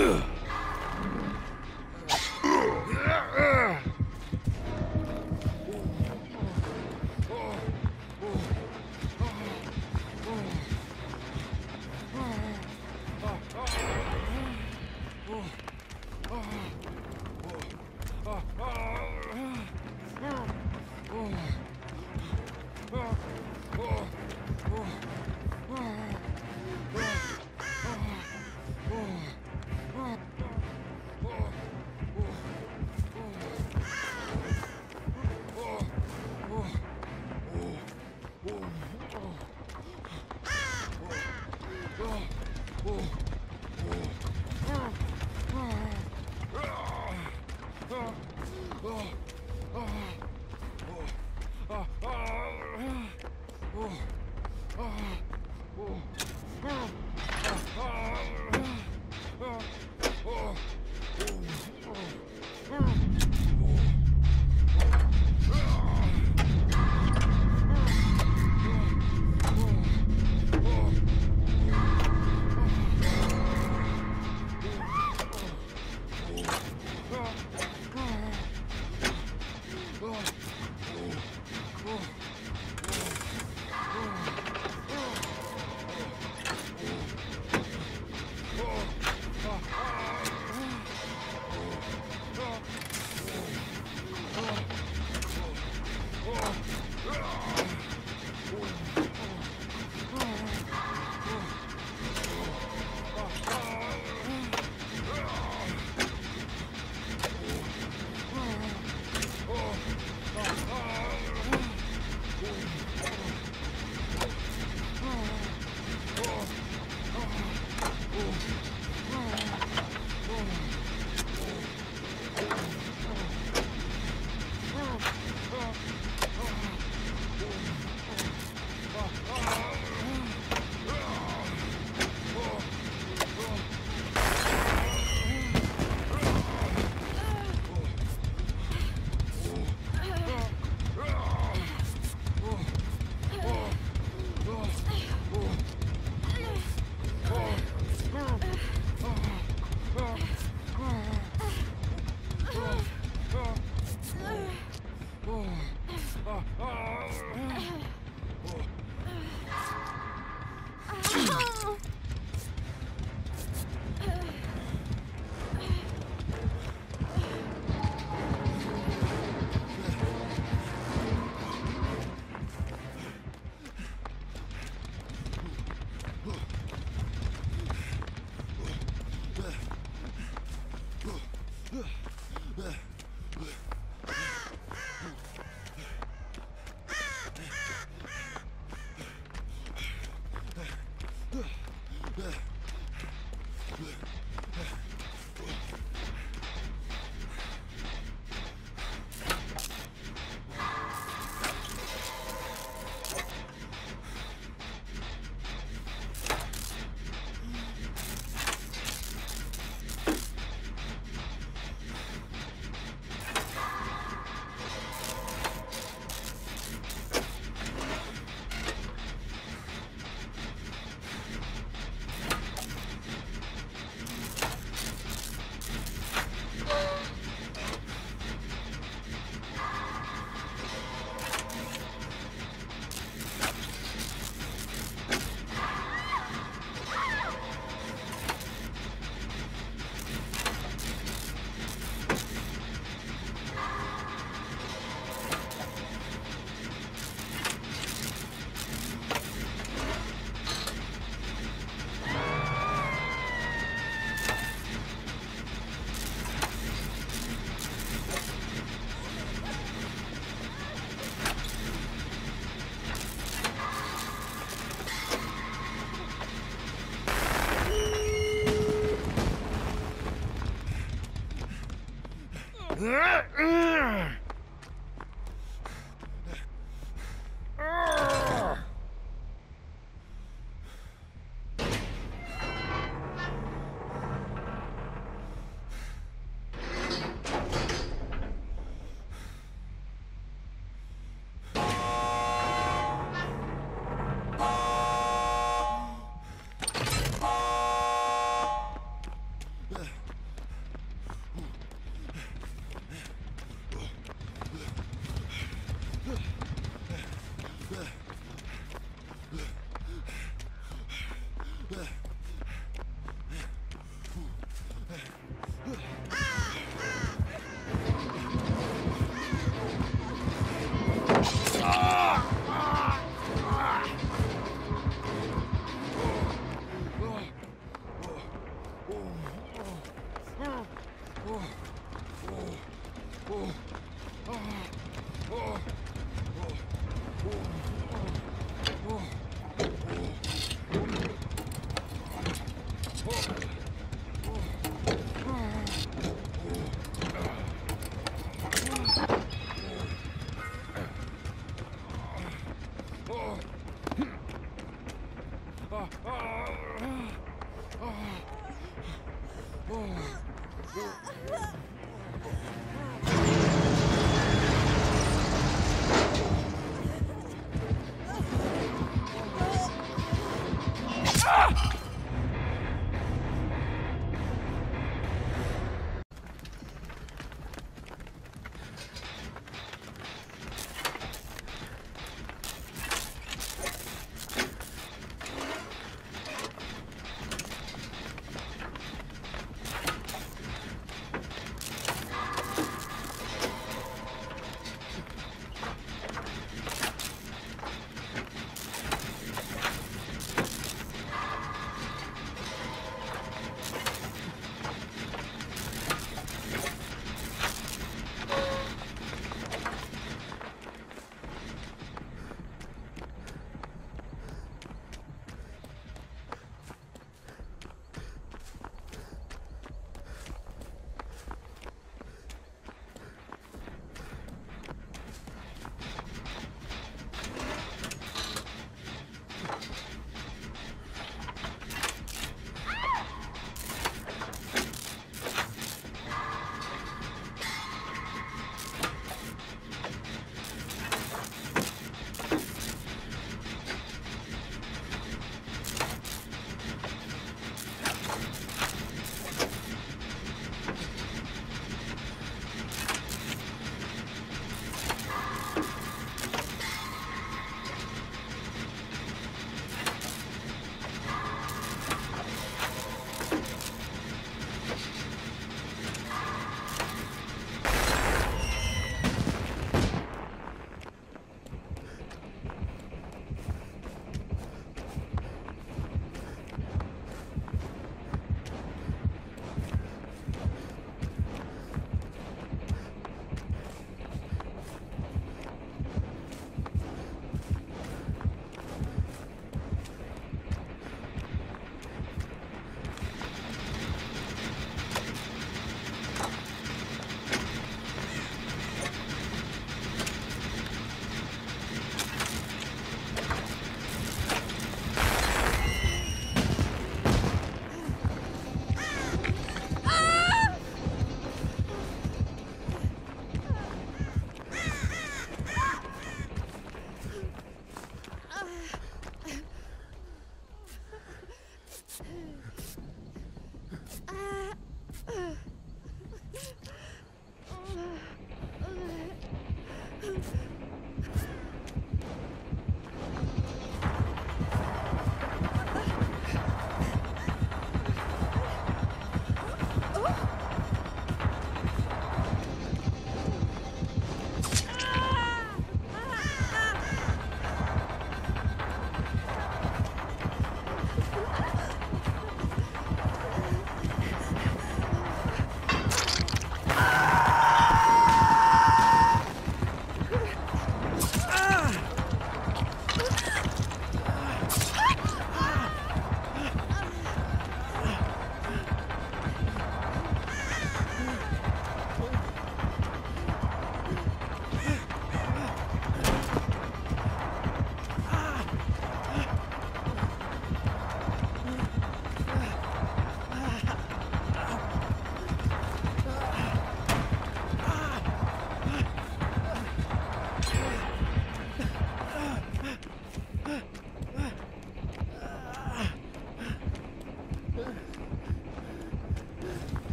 Ugh.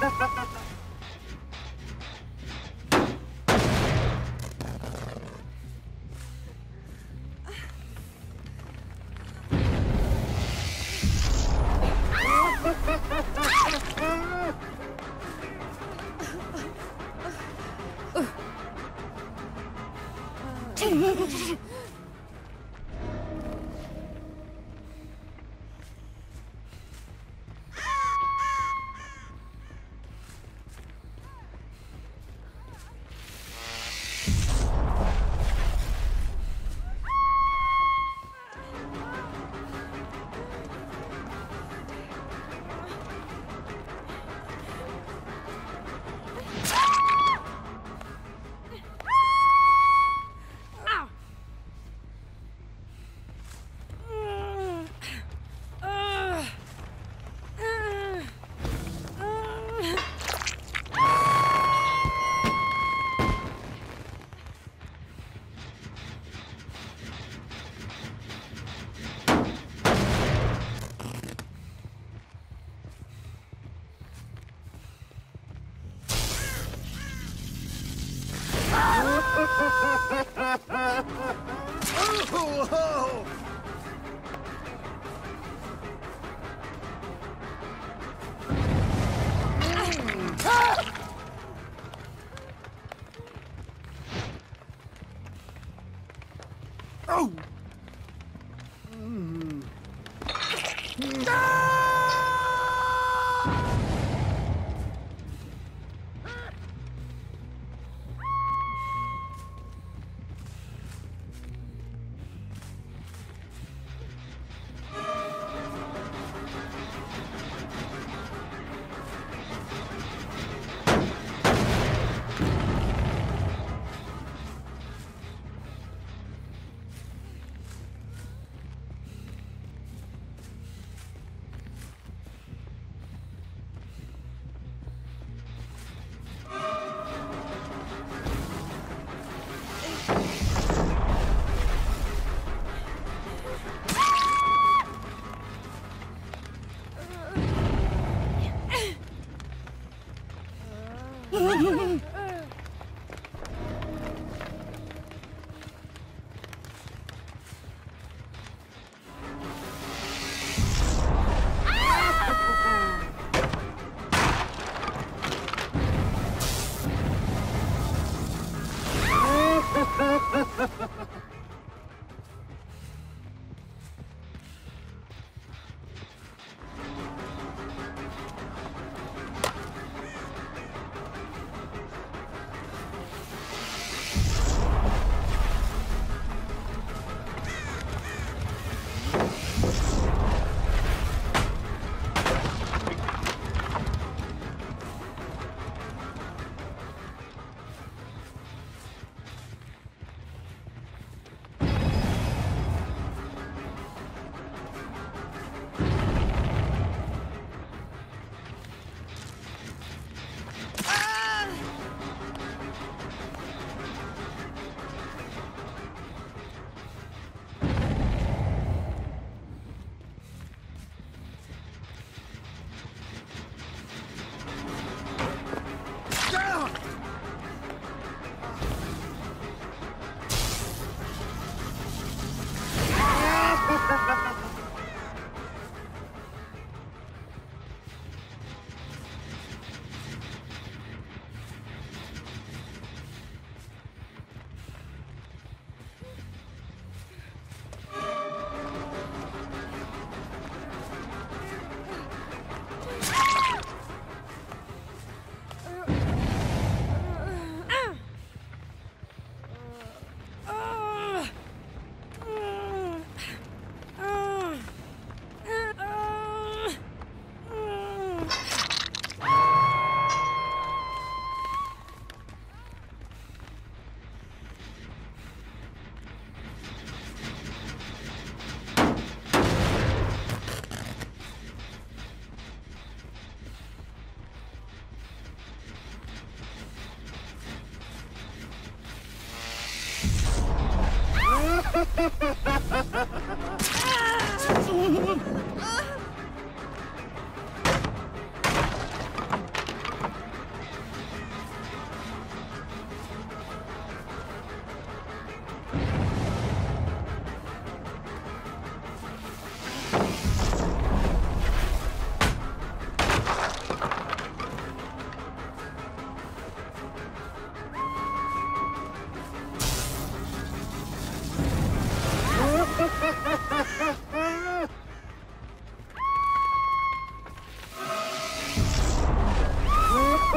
Ha ha ha!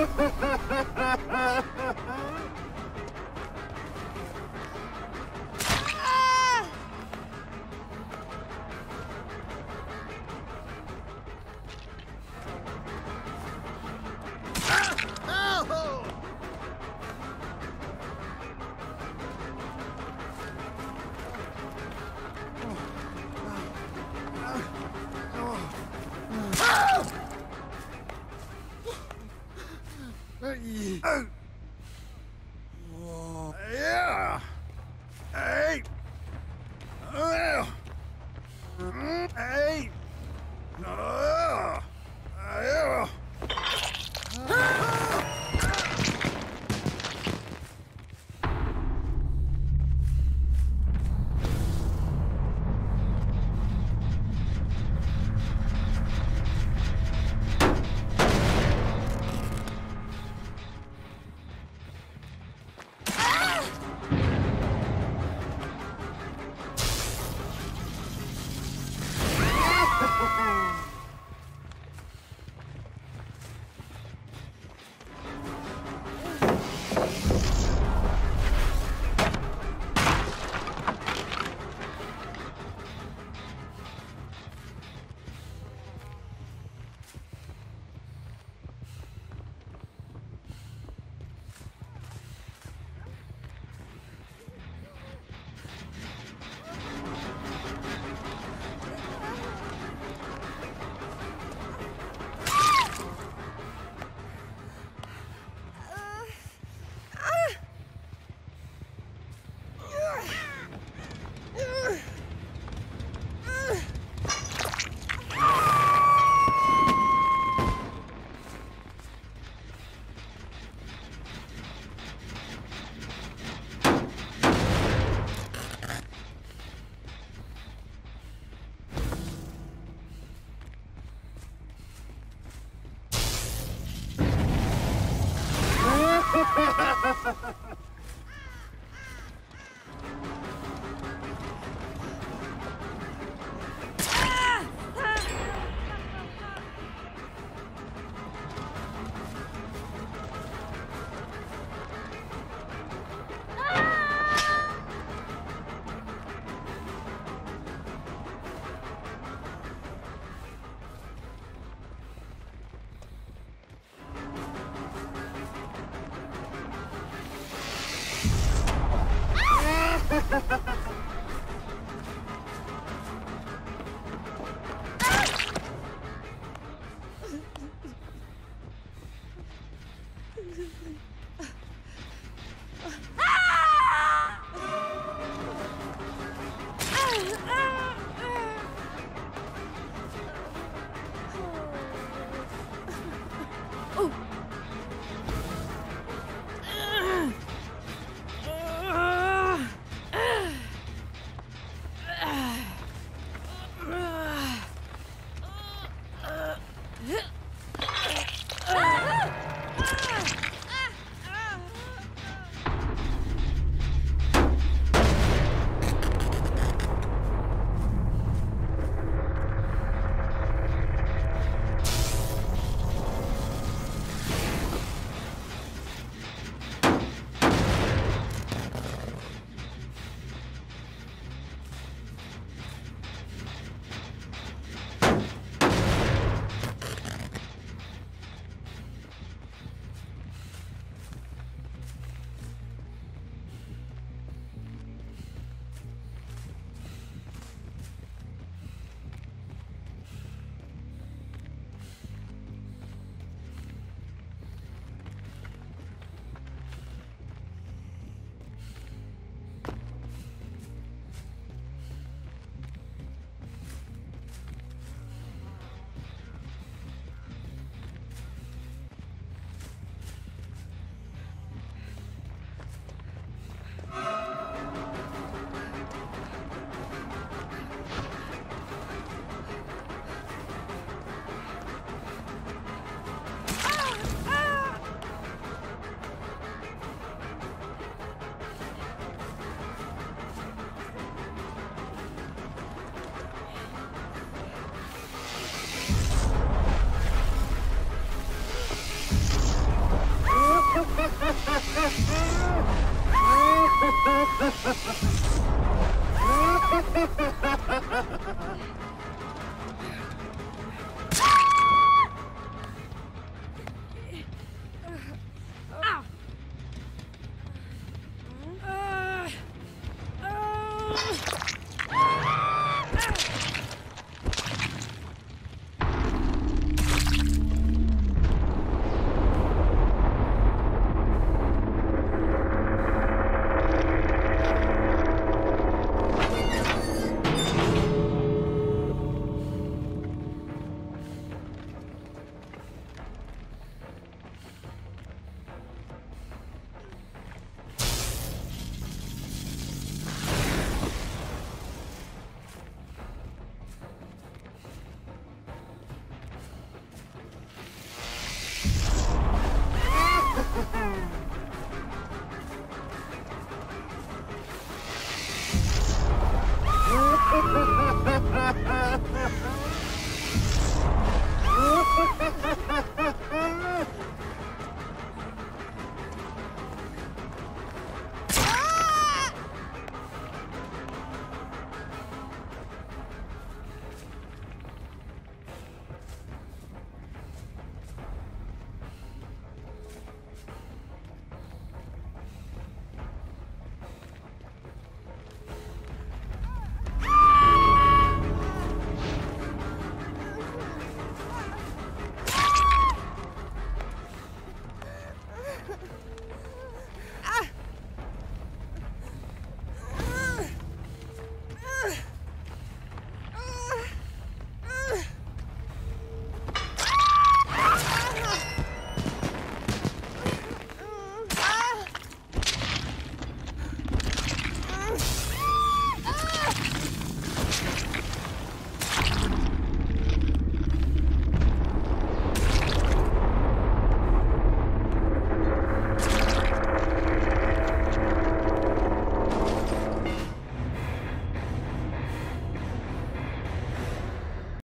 Yeah. Hey. Well. Hey. Uh, yeah.